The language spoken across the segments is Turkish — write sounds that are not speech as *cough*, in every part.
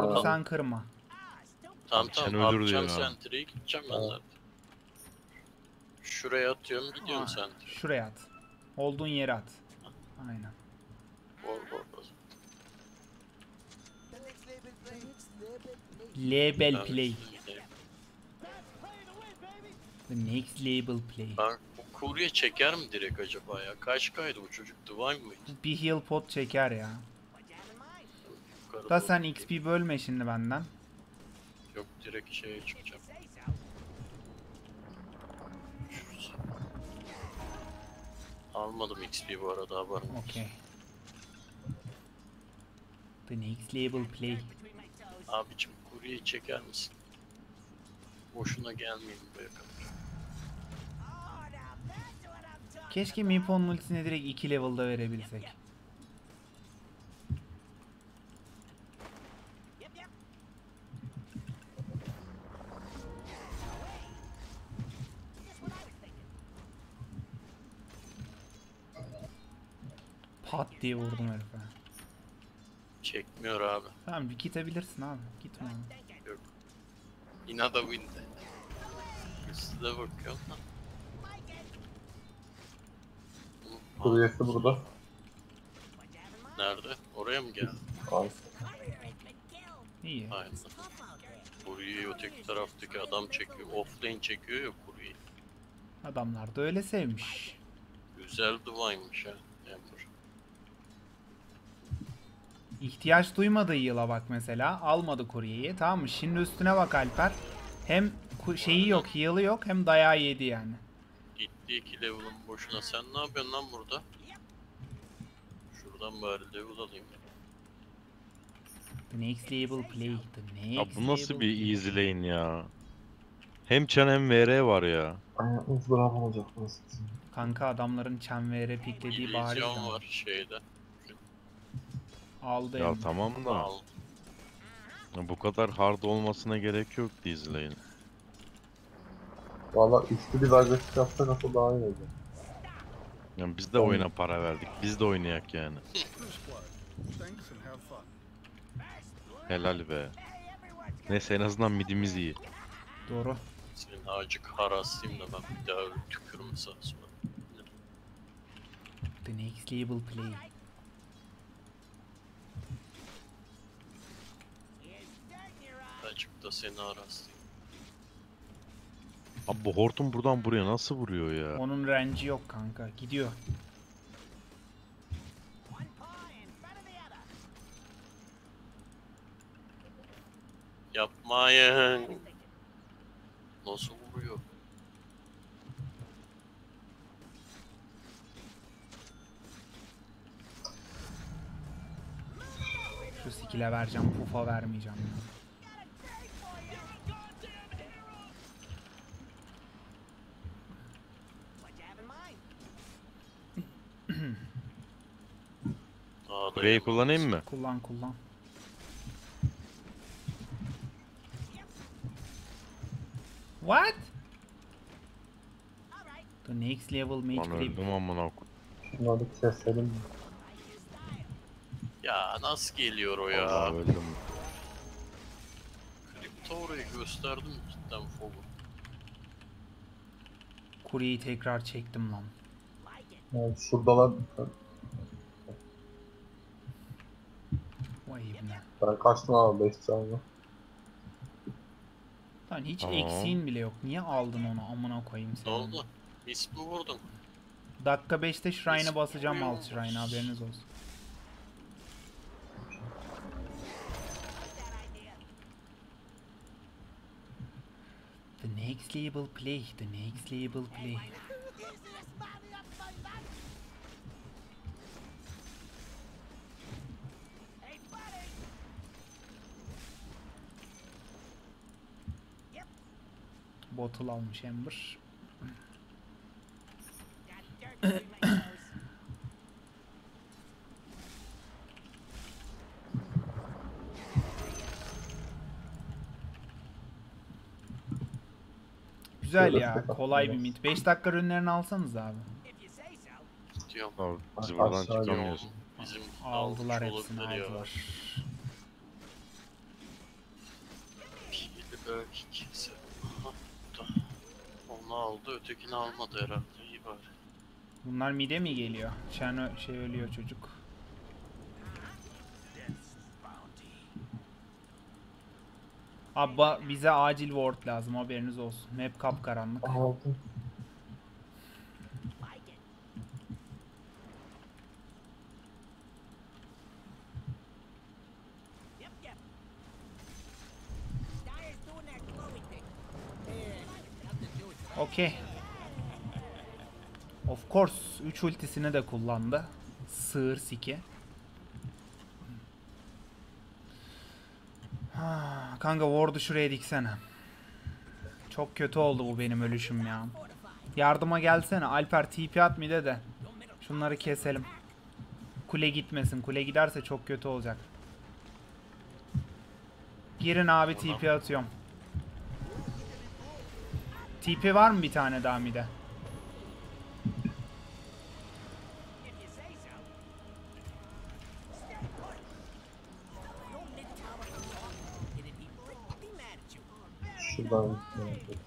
Aa. sen kırma. Tamam Sen tamam öldür atacağım diyor ha. gideceğim ben zaten. Şuraya atıyorum gidiyorum Aa, sentry. Şuraya at. Olduğun yere at. Aynen. Bor bor bor. Label play. The next label play. Ben bu kurye çeker mi direkt acaba ya? Kaç kaydı bu çocuk? Divine mıydı? Bir heal pot çeker ya. Yukarı Da doğru sen. XP bölme şimdi benden. Yok direkt şeye çıkacağım. Şurası. Almadım XP bu arada haberim. olsun. Okey. The next label play. Abicim kuryeyi çeker misin? Boşuna gelmeyin buraya kadar. Keşke Mipo'nun ultisini direkt 2 level'da verebilsek. Diye vurdum herife. Çekmiyor abi. Tamam bir gidebilirsin abi. Gitme abi. Yok. İnada winde. Üstüne bakıyorum. Hı, Kuryesi burada. Nerede? Oraya mı geldi? Ay. İyi. Aynen. Kuryeyi öteki taraftaki adam çekiyor. Offlane çekiyor ya kuryeyi. Adamlar da öyle sevmiş. Güzel divine'mış ha. İhtiyaç duymadığı yıla bak mesela. Almadı kuryeyi. Tamam mı? Şimdi üstüne bak Alper. Hem şeyi yok, heal'ı yok hem dayağı yedi yani. Gitti 2 level'ın boşuna. Sen ne yapıyorsun lan burada? Şuradan bari level alayım. The next label play. The Ya next bu nasıl bir easy lane ya? Hem Chen hem VR var ya. Aynen ızdırap olacak. Kanka adamların Çenvere piklediği bariz İllüzyon var şeyde. Aldı Ya tamam da bu kadar hard olmasına gerek yok lane. Valla üçlü bir agresif yapsak asıl daha iyi olacak. Yani biz de oyuna para verdik. Biz de oynayak yani. Helal be. Neyse en azından midimiz iyi. Doğru. Senin acık harasıyım da ben bir daha öyle tükürüm sağa sola. The next label play. Acık da seni harasıyım. Abi bu hortum buradan buraya nasıl vuruyor ya? Onun range'i yok kanka. Gidiyor. Yapmayın. Nasıl vuruyor? Şu skill'e vereceğim. Pufa vermeyeceğim. ya. Aa, Burayı kullanayım mı? Kullan kullan. What? The next level mage Lan creep. öldüm amına bir keselim mi? Ya nasıl geliyor o ya? Vallahi öldüm. Kripto orayı gösterdim cidden fogu. Kuryeyi tekrar çektim lan. Yani şuradalar. Vay ibne. Ben kaçtım abi 5 canlı. Lan hiç Tamam. eksiğin bile yok. Niye aldın onu amına koyayım Ne seni. oldu? Mis mi vurdun? Dakika 5'te Shrine'e Biz basacağım alt. Shrine haberiniz olsun. The next label play, the next label play. Bottle almış Ember. Güzel ya, kolay bir mid. 5 dakika ürünlerini alsanız abi. Diyorum. Abi biz Aşağı buradan yok. çıkamıyoruz. Bizim Aldılar hepsini olabilir ya. aldılar. Belki keser. Onu aldı, ötekini almadı herhalde. İyi bari. Bunlar mide mi geliyor? Ö- şey ölüyor çocuk. Abba bize acil ward lazım haberiniz olsun. Map kapkaranlık. Aldım. Okey. Of course 3 ultisini de kullandı. Sığır siki. Ha, Kanka ward'u şuraya diksene. Çok kötü oldu bu benim ölüşüm ya. Yardıma gelsene. Alper TP at mide de. Şunları keselim. Kule gitmesin. Kule giderse çok kötü olacak. Girin abi TP atıyorum. TP var mı bir tane daha mide? Şuradan gitmem.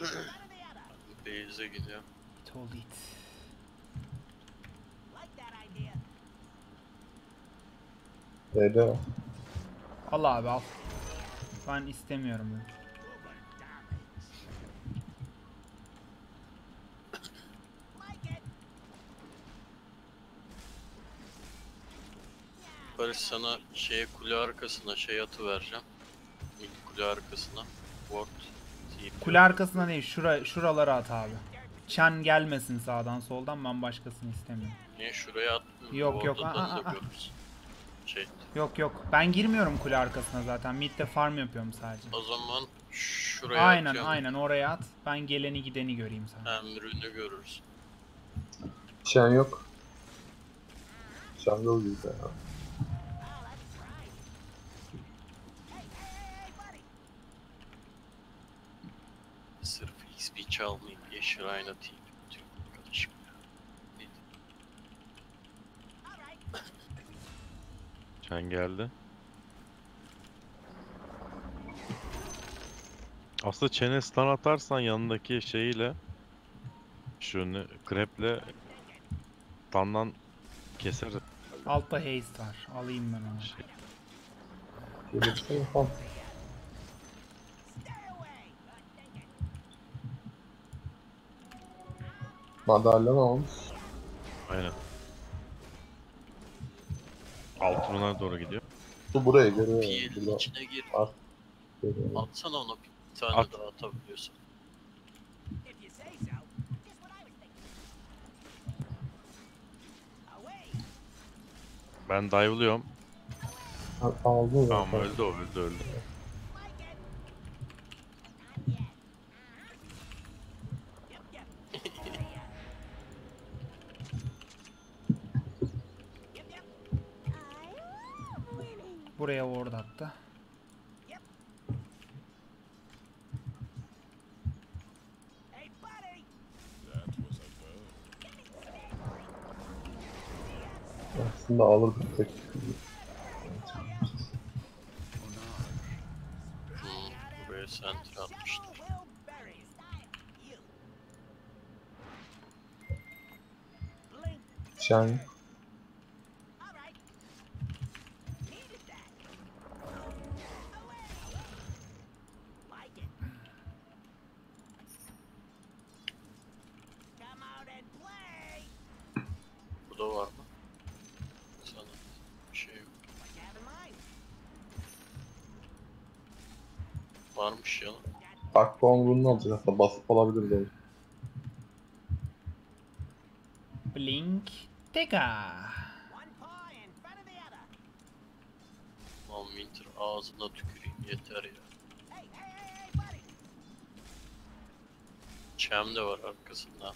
*laughs* Beyze gidiyor. It oldu it. Like that idea. Dede. Al abi al. Ben istemiyorum bunu. Like it. Barış sana şey kule arkasına şey atı vereceğim. Mid kule arkasına. Ward. Kule arkasına değil şura, şuralara at abi. Çan gelmesin sağdan soldan ben başkasını istemiyorum. Niye şuraya atmıyor? Yok, yok, aa, aa, aa. Şey, Yok yok ben girmiyorum kule arkasına zaten. Mid'de farm yapıyorum sadece. o zaman şuraya Aynen atıyorum. aynen oraya at. Ben geleni gideni göreyim sana. Emrünü görürüz. Şen yok. Jungle gibi ya. Arkadaşım ya. Neydi? All right. Sen geldi. Aslında çene stun atarsan yanındaki şeyiyle şunu kreple stun'dan keser. Altta haste var. Alayım ben onu. Gelirse Madalya ne olmuş? Aynen. Altına doğru gidiyor. Bu buraya geliyor. Burada içine gir. at. Atsana ona bir tane At. daha atabiliyorsan. Ben dive'lıyorum. Ya. Tamam öldü o öldü öldü. Buraya ward attı. Yep. Hey, buddy. Aslında alırdım tek. Hmm, buraya center atmıştır. Shovel will bury you. Blink. Şen yok. All right. Needed that. Away. Like it. Come out and play. Burada var mı? Sana bir şey yok. What you have in mind? Varmış ya. Run'unu alacak aslında basıp alabilir de. Blink. Other. Lan Winter ağzına tüküreyim yeter ya. Chem de var arkasında.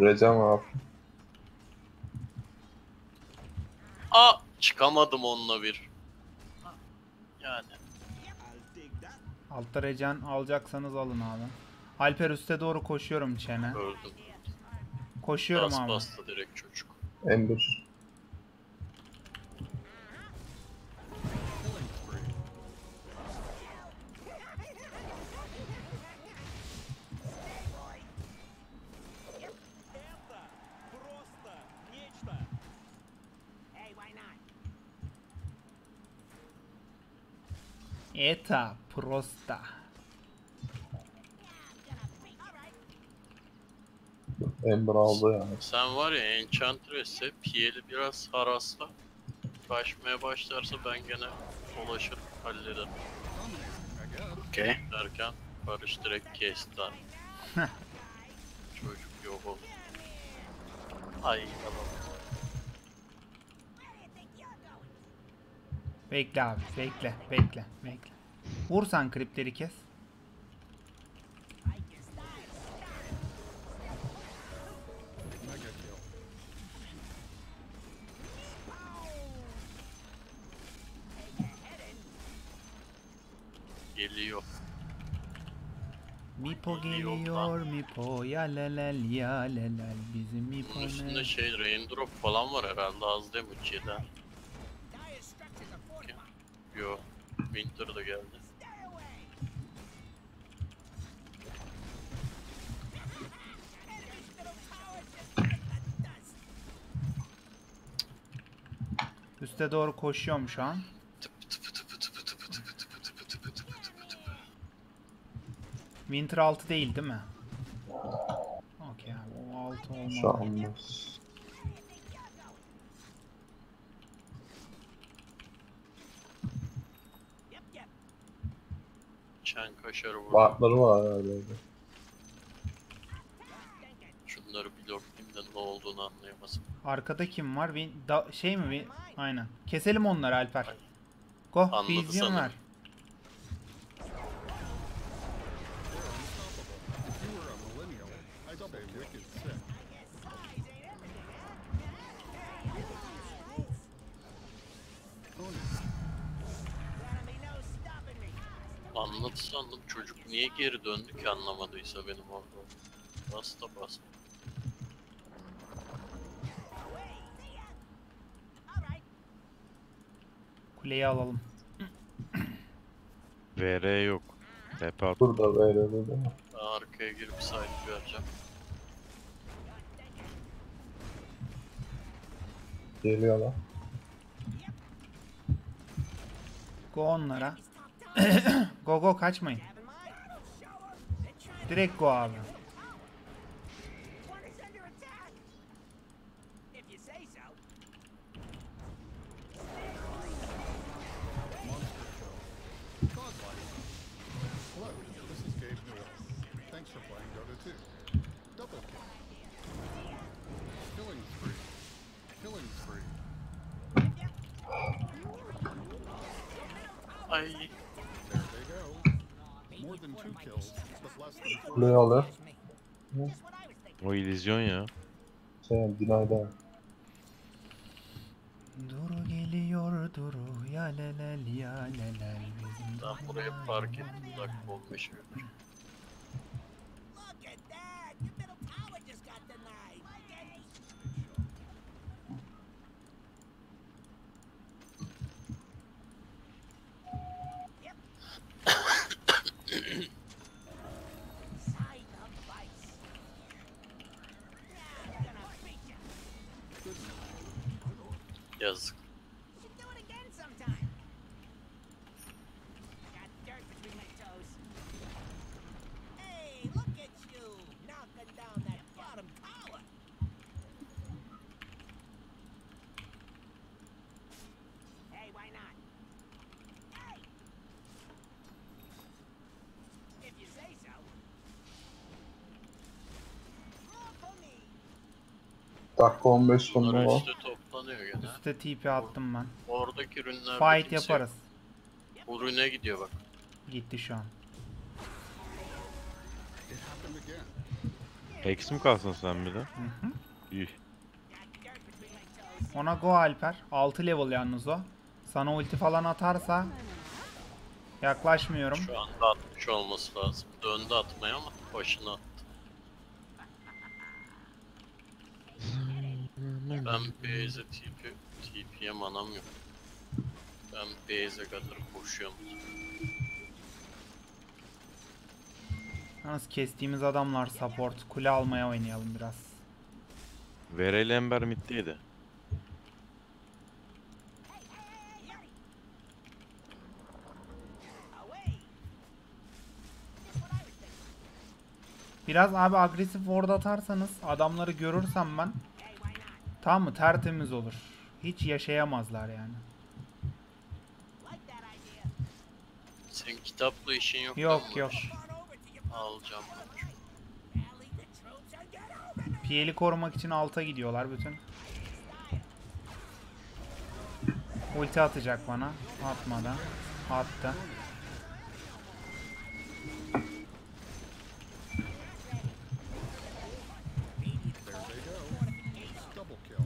Recem abi. Aa çıkamadım onunla bir. Altta regen alacaksanız alın abi. Alper üste doğru koşuyorum çene. gördüm. Koşuyorum Bas abi. bastı direkt çocuk. Ember. Eta prosta. Ember aldı yani. Sen var ya Enchantress'e Piyel'i biraz harasla. Kaçmaya başlarsa ben gene ulaşır hallederim. Okay. Derken Barış direkt kesti. Çocuk yok oldu. Ay yalan. Bekle abi bekle bekle bekle. Vursan kripleri kes. Geliyor. Mipo Geliyor geliyor Mipo ya lelel ya lelel bizim Mipo Bunun üstünde ne? şey raindrop falan var herhalde az damage yedi. Fortified. Yo. Victor da geldi. Üste doğru koşuyorum şu an. Winter 6 değil değil mi? Okey abi o 6 olmalı. Şu an Çen kaşarı vurdu. Vartları var herhalde. Şunları bloklayayım da ne olduğunu anlayamazım. Arkada kim var? Win da- şey mi? Win- Aynen. Keselim onları Alper. Go Anladı vizyon sanırım. ver. Sandım çocuk niye geri döndü ki anlamadıysa benim orada. Bas da bas. Kuleyi alalım. VR yok. Tepe at. Burada böyle değil mi? Arkaya girip sahip vereceğim. Geliyorlar. Go onlara go go kaçmayın. Direkt go abi. Şey, Dinay'da. Duru geliyor duru ya lelel ya lelel bizim ben buraya park ettim dakika 15 gün. Dakika 15 sonra var. üstte toplanıyor gene. Üste TP attım ben. Oradaki ürünler Fight yaparız. Bu ürüne gidiyor bak. Gitti şu an. Eksi mi kalsın sen bir de? Hı hı. Toes. Ona go Alper. 6 level yalnız o. Sana ulti falan atarsa Yaklaşmıyorum. Şu anda atmış olması lazım. Döndü atmaya ama başına attı. Ben base'e TP, TP'ye manam yok. Ben base'e kadar koşuyorum. Yalnız kestiğimiz adamlar support. Kule almaya oynayalım biraz. Vereli Ember middeydi. Biraz abi agresif ward atarsanız adamları görürsem ben tamam mı tertemiz olur. Hiç yaşayamazlar yani. Senin kitapla işin yok Yok yok. Alacağım. PL'i korumak için alta gidiyorlar bütün. Ulti atacak bana. Atmadan. Attı. There they go. Double kill.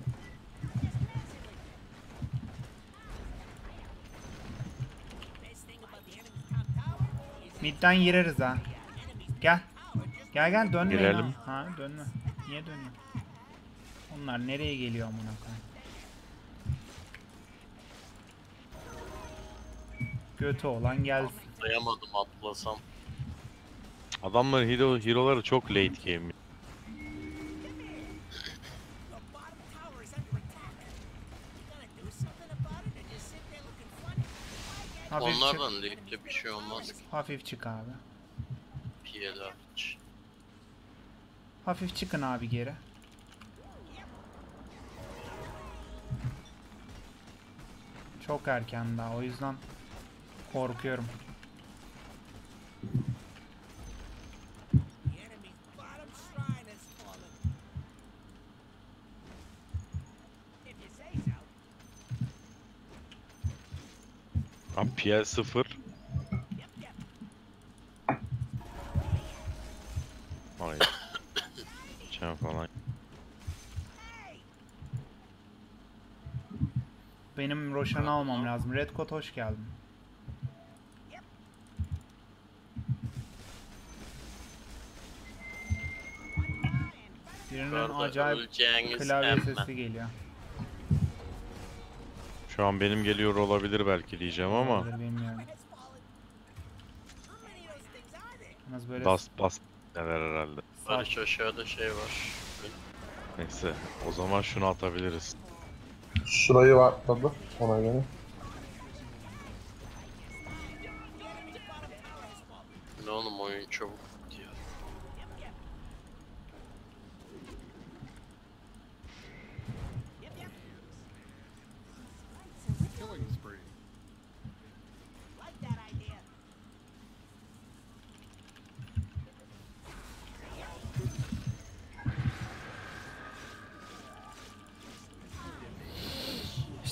Mid'den gireriz ha. Gel. Gel gel dönme. Girelim. ya. Ha dönme. Niye dönüyor? Onlar nereye geliyor amına koyayım? Götü olan gelsin. Atlayamadım atlasam. Adamlar hero, hero'ları çok late game. Hafif çık. Onlardan değil de bir şey olmaz ki. Hafif çık abi. Hariç. Hafif çıkın abi geri. Çok erken daha o yüzden korkuyorum. Abi PL 0. Ay. Çen falan. Benim Roshan'ı almam lazım. Red Coat hoş geldin. Birinin acayip klavye sesi geliyor. Şu an benim geliyor olabilir belki diyeceğim ama bilmiyorum. Böyle bas bas neler herhalde. Barış aşağıda şey var. Neyse o zaman şunu atabiliriz. Şurayı atladı ona göre. Ne oğlum oyun çabuk diyor. Killing spree.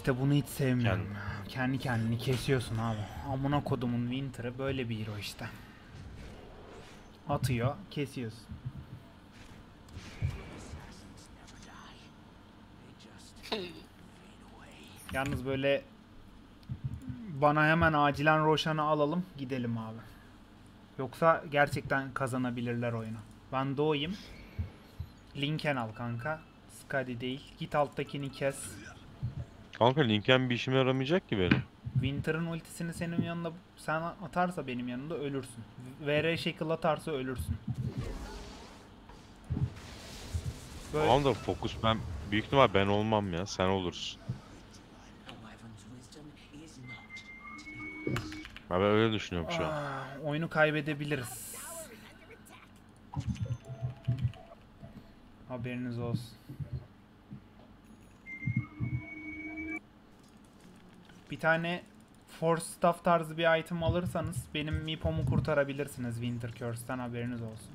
İşte bunu hiç sevmiyorum. Kendi kendini kesiyorsun abi. Amına kodumun Winter'ı böyle bir hero işte. Atıyor, kesiyorsun. Yalnız böyle bana hemen acilen Roshan'ı alalım, gidelim abi. Yoksa gerçekten kazanabilirler oyunu. Ben doğayım. Linken al kanka. Skadi değil. Git alttakini kes. Kanka Linken bir işime yaramayacak ki benim. Winter'ın ultisini senin yanında sen atarsa benim yanımda ölürsün. VR şekil atarsa ölürsün. Böyle Tamam da fokus ben büyük ihtimal ben olmam ya sen olursun. Ha, ben öyle düşünüyorum şu an. Aa, oyunu kaybedebiliriz. Haberiniz olsun. Bir tane Force Staff tarzı bir item alırsanız benim Mipo'mu kurtarabilirsiniz Winter Curse'den haberiniz olsun.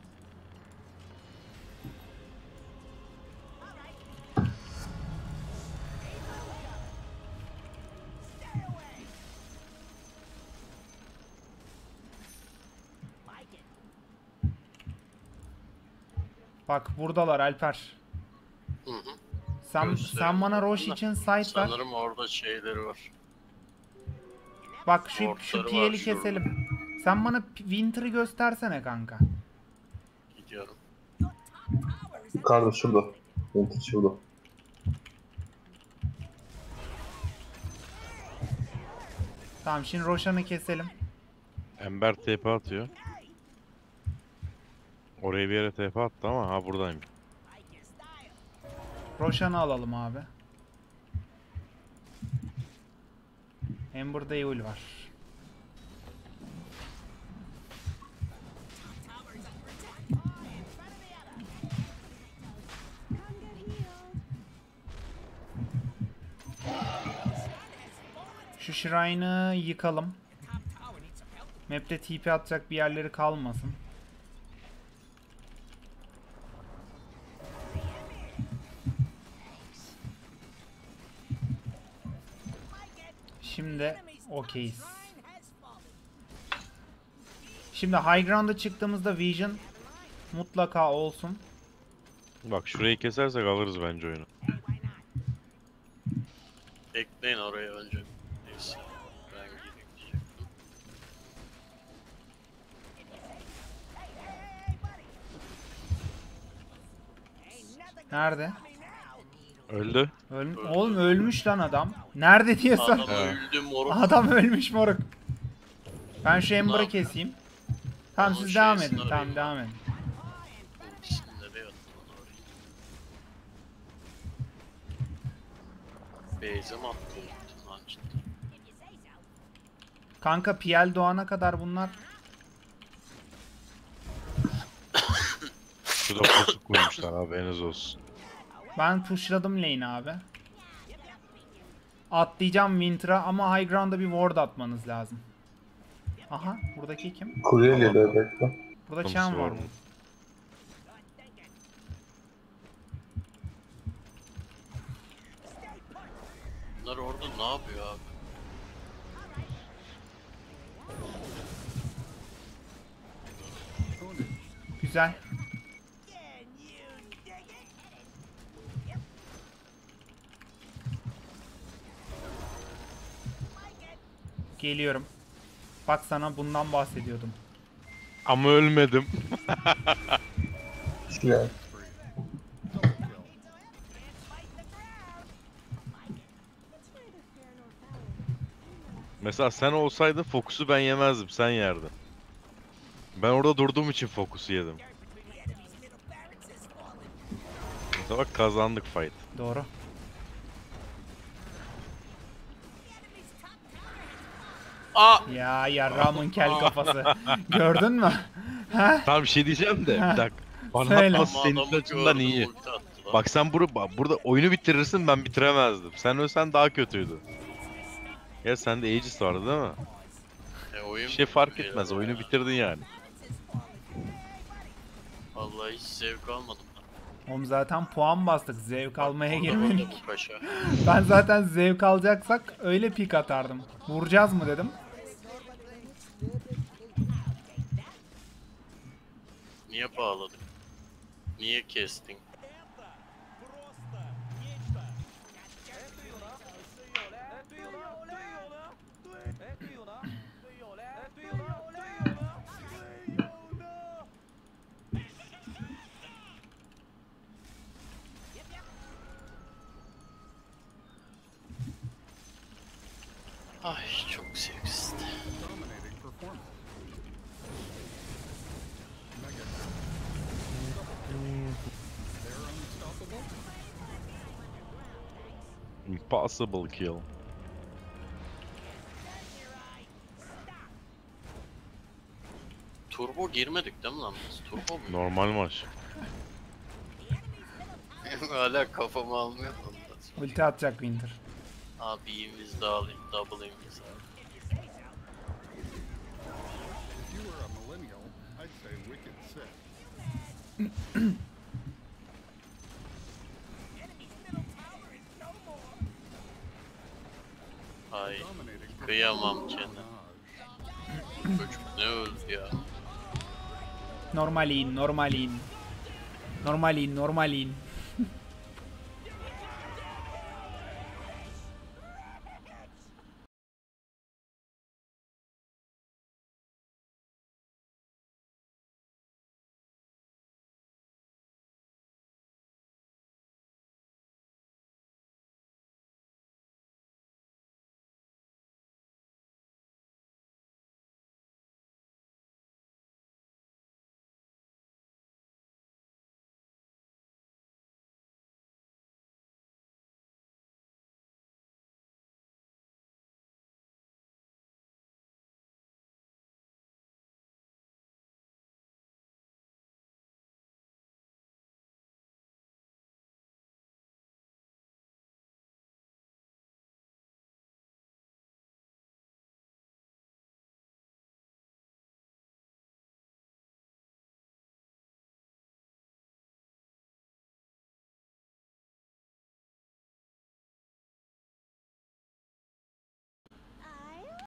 Bak buradalar Alper. Hı hı. Sen sen bana Roche için site ver. Sanırım orada şeyleri var. Bak şu şu şurada. keselim. Sen bana Winter'ı göstersene kanka. Gidiyorum. Yukarıda şurada. Winter şurada. Tamam şimdi Roshan'ı keselim. Ember TP atıyor. Oraya bir yere TP attı ama ha buradaymış. Roshan'ı alalım abi. Ember'da Eul var. Şu Shrine'ı yıkalım. Map'te TP atacak bir yerleri kalmasın. Şimdi okeyiz. Şimdi High Ground'a çıktığımızda Vision mutlaka olsun. Bak şurayı kesersek alırız bence oyunu. Bekleyin oraya önce. Neyse. Ben gideyim diyecektim. Nerede? Öldü. Öl Oğlum ölmüş lan adam. Nerede diye sor. Adam öldü moruk. Adam ölmüş moruk. Ben şu Ember'ı keseyim. Tamam siz devam şeysini edin. Tamam devam edin. Mi cidden? Kanka PL doğana kadar bunlar Şurada pusu koymuşlar haberiniz olsun. Ben pushladım lane abi. Atlayacağım Winter'a ama High Ground'a bir ward atmanız lazım. Aha buradaki kim? Kuleye geliyor bekle. Burada var. var mı? Bunlar orada ne yapıyor abi? Güzel. Geliyorum. Bak sana bundan bahsediyordum. Ama ölmedim. Mesela sen olsaydın fokusu ben yemezdim. Sen yerdin. Ben orada durduğum için fokusu yedim. Mesela bak kazandık fight. Doğru. Aa! Ya yarramın kel kafası. Gördün mü? Tamam bir şey diyeceğim de bir dakika. Bana Söyle. atması senin açından iyi. Bak sen bur bak, burada oyunu bitirirsin ben bitiremezdim. Sen ölsen daha kötüydü. Ya sende Aegis vardı değil mi? E, oyun Bir şey fark etmez. ya. Oyunu bitirdin yani. Vallahi hiç zevk almadım. Oğlum zaten puan bastık. Zevk almaya girmedik. Ben zaten zevk alacaksak öyle pik atardım. Vuracağız mı dedim. Niye bağladın? Niye kestin? Ay Impossible kill. Turbo girmedik değil mi lan biz? Turbo mu? Normal maç. *laughs* Hala kafamı almıyor? Ulti atacak Winter. Abi iyimiz de alayım, double iyimiz alayım. *clears throat* kıyamam kendime. Çocuk ne öldü ya. Normalin, normalin. Normalin, normalin.